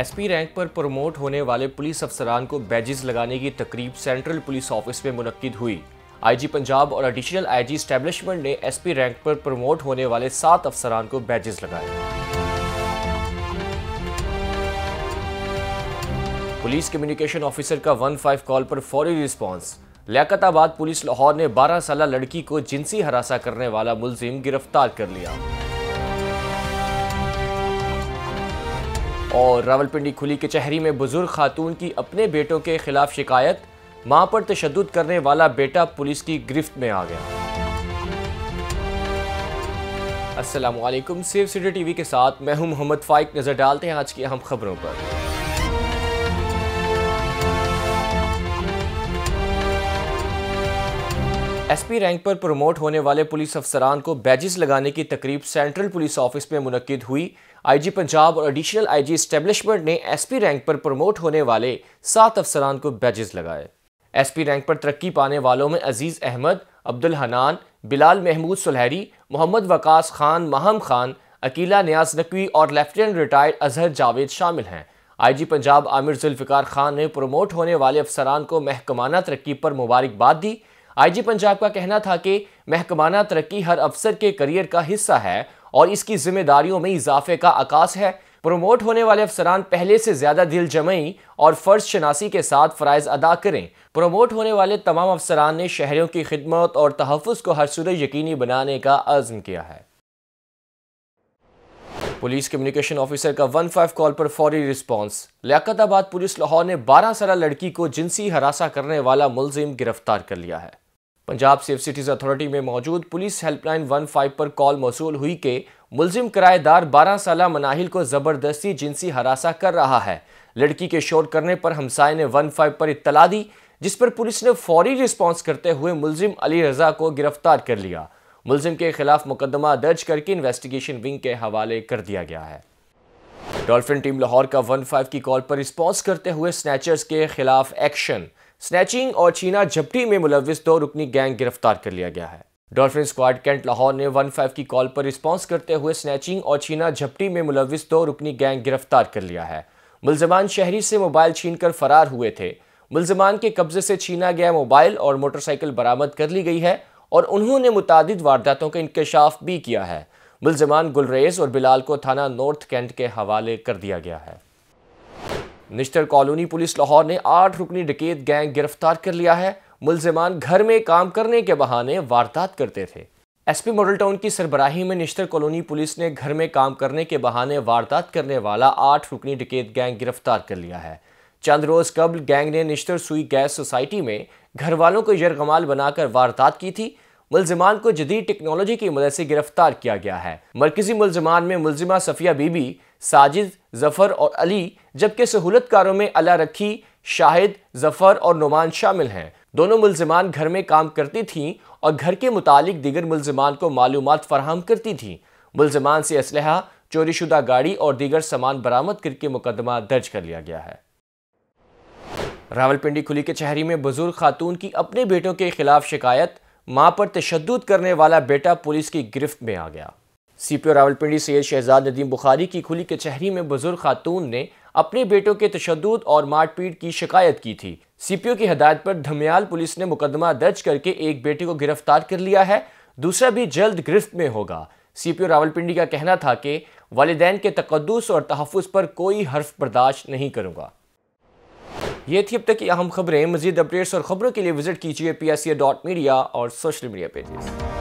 SP rank पर promote होने वाले पुलिस अफसरान को बैजेस लगाने की तकरीब सेंट्रल पुलिस ऑफ़िस में मुनद हुई। आईजी पंजाब और एडिशनल आईजी स्टैब्लिशमेंट ने एसपी रैंक पर प्रमोट होने वाले सात अफसरान को बैजेस लगाए। पुलिस कम्युनिकेशन ऑफिसर का वन फाइव कॉल पर फौरी रिस्पांस। लियाकताबाद पुलिस लाहौर ने 12 साल लड़की को जिनसी हरासा करने वाला मुलजिम गिरफ़्तार कर लिया। और रावलपिंडी खुली कचहरी में बुज़ुर्ग खातून की अपने बेटों के खिलाफ शिकायत, माँ पर तशद करने वाला बेटा पुलिस की गिरफ्त में आ गया। असलम सेफ़ सिटी टीवी के साथ मैं हूँ मोहम्मद फाइक। नज़र डालते हैं आज की अहम खबरों पर। एसपी रैंक पर प्रमोट होने वाले पुलिस अफसरान को बैजेस लगाने की तकरीब सेंट्रल पुलिस ऑफ़िस में मुनद हुई। आईजी पंजाब और एडिशनल आईजी स्टैब्लिशमेंट ने एसपी रैंक पर प्रमोट होने वाले सात अफसरान को बैजेस लगाए। एसपी रैंक पर तरक्की पाने वालों में अज़ीज़ अहमद, अब्दुल हनान, बिलाल महमूद सुलहरी मोहम्मद वकास खान, महम खान, अकीला न्याज नकवी और लेफ्टिनेंट रिटायर्ड अजहर जावेद शामिल हैं। आईजी पंजाब आमिर जुल्फ़िकार खान ने प्रमोट होने वाले अफसरान को महकमाना तरक्की पर मुबारकबाद दी। आईजी पंजाब का कहना था कि महकमाना तरक्की हर अफसर के करियर का हिस्सा है और इसकी जिम्मेदारियों में इजाफे का आकाश है। प्रमोट होने वाले अफसरान पहले से ज़्यादा दिल जमई और फ़र्ज़ शनासी के साथ फ़रज़ अदा करें। प्रमोट होने वाले तमाम अफसरान ने शहरों की खिदमत और तहफ़ को हर सूरत यकीनी बनाने का आज़म किया है। पुलिस कम्युनिकेशन ऑफिसर का वन फाइव कॉल पर फौरी रिस्पांस। लियाकताबाद पुलिस लाहौर ने 12 साल लड़की को जिनसी हरासा करने वाला मुलजिम गिरफ़्तार कर लिया है। पंजाब सेफ़ सिटीज़ अथॉरिटी में मौजूद पुलिस हेल्पलाइन वन फाइव पर कॉल मौसू हुई के मुलजिम किराएदार बारह साल मनाहिल को ज़बरदस्ती जिनसी हरासा कर रहा है। लड़की के शोर करने पर हमसाए ने वन फाइव पर इतला दी, जिस पर पुलिस ने फौरी रिस्पॉन्स करते हुए मुलजिम अली रजा को गिरफ़्तार कर लिया। मुलजिम के खिलाफ मुकदमा दर्ज करके इन्वेस्टिगेशन विंग के हवाले कर दिया गया है। डॉल्फिन टीम लाहौर का वन फाइव की कॉल पर रिस्पॉन्स करते हुए स्नैचर्स के खिलाफ एक्शन। स्नैचिंग और चीना झपटी में मुलविस दो रुकनी गैंग गिरफ़्तार कर लिया गया है। डॉल्फिन स्क्वाड कैंट लाहौर ने वन फाइव की कॉल पर रिस्पॉन्स करते हुए स्नैचिंग और चीना झपटी में मुलविस दो रुकनी गैंग गिरफ़्तार कर लिया है। मुलजमान शहरी से मोबाइल छीन कर फरार हुए थे। मुलजमान के कब्जे से छीना गया मोबाइल और मोटरसाइकिल बरामद कर ली गई है और उन्होंने मुतद वारदातों का इंकशाफ भी किया है। मुलजमान गुलरेज और बिलाल को थाना नॉर्थ कैंट के हवाले कर दिया गया है। निश्तर कॉलोनी पुलिस लाहौर ने आठ रुकनी डकेत गैंग गिरफ़्तार कर लिया है। मुलजमान घर में काम करने के बहाने वारदात करते थे। एसपी मॉडल टाउन की सरबराही में निश्तर कॉलोनी पुलिस ने घर में काम करने के बहाने वारदात करने वाला आठ रुकनी डकेत गैंग गिरफ़्तार कर लिया है। चंद रोज कबल गैंग ने निश्तर सुई गैस सोसाइटी में घर वालों को यरगमाल बनाकर वारदात की थी। मुलजमान को जदीद टेक्नोलॉजी की मदद से गिरफ़्तार किया गया है। मरकजी मुलजमान में मुलजिमा सफिया बीबी, साजिद ज़फ़र और अली, जबकि सहूलतकारों में अला रखी, शाहिद ज़फ़र और नुमान शामिल हैं। दोनों मुलजमान घर में काम करती थीं और घर के मुतालिक दिगर मुलजमान को मालूम फराहम करती थीं। मुलजमान से असलहा, चोरीशुदा गाड़ी और दीगर सामान बरामद करके मुकदमा दर्ज कर लिया गया है। रावलपिंडी खुली के चहरी में बुज़ुर्ग खातून की अपने बेटों के खिलाफ शिकायत माँ पर तशद करने वाला बेटा पुलिस की गिरफ्त में आ गया। C P O Rawalpindi Syed Shahzad Nadeem Bukhari की खुली कचहरी में बुज़ुर्ग खातून ने अपने बेटों के तशद और मारपीट की शिकायत की थी। सी पी ओ की हदायत पर धमियाल पुलिस ने मुकदमा दर्ज करके एक बेटे को गिरफ़्तार कर लिया है, दूसरा भी जल्द गिरफ्त में होगा। सी पी ओ रावलपिंडी का कहना था कि वालदेन के तकदस और तहफ़ पर कोई हर्फ बर्दाश्त नहीं करूँगा। ये थी अब तक की अहम खबरें। मजीद अपडेट्स और खबरों के लिए विज़िट कीजिए P S C dot media और सोशल मीडिया पेजेस